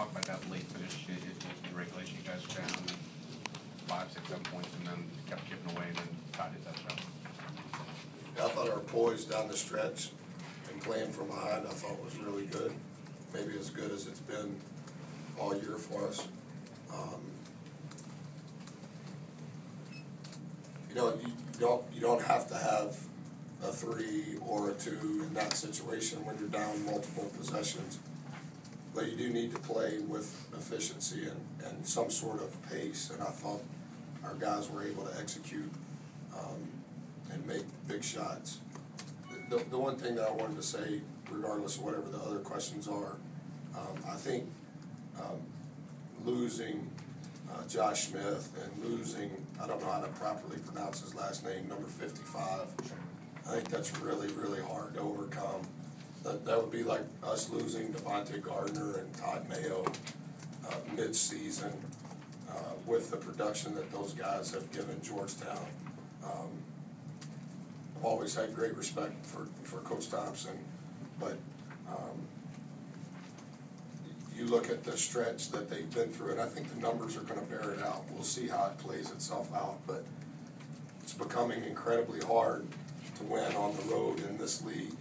talk about that late finish in, in regulation, you guys were five, six, seven points, and then kept chipping away, and then tied it touchdown. I thought our poise down the stretch and playing from behind, I thought was really good. Maybe as good as it's been all year for us. Um, You know, you don't, you don't have to have a three or a two in that situation when you're down multiple possessions. But you do need to play with efficiency and, and some sort of pace, and I thought our guys were able to execute, um, and make big shots. The, the one thing that I wanted to say, regardless of whatever the other questions are, um, I think, um, losing, uh, Josh Smith and losing, I don't know how to properly pronounce his last name, number fifty-five. I think that's really, really hard to overcome. That, that would be like us losing Davante Gardner and Todd Mayo, uh, mid-season, uh, with the production that those guys have given Georgetown. Um, I've always had great respect for, for Coach Thompson, but, um, you look at the stretch that they've been through, and I think the numbers are gonna bear it out. We'll see how it plays itself out, but it's becoming incredibly hard to win on the road in this league.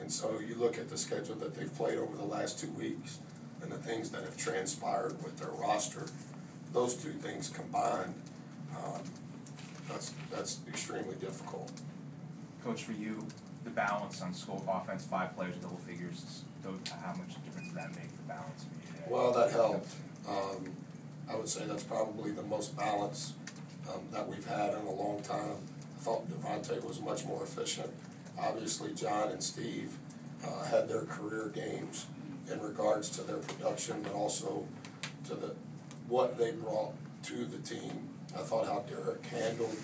And so you look at the schedule that they've played over the last two weeks and the things that have transpired with their roster, those two things combined, um, that's, that's extremely difficult. Coach, for you, the balance on school offense, five players, double figures, how much difference does that make the balance for you? today? Well, that helped. Um, I would say that's probably the most balance, um, that we've had in a long time. I thought Davante was much more efficient. Obviously, John and Steve, uh, had their career games in regards to their production, but also to the, what they brought to the team. I thought how Derrick handled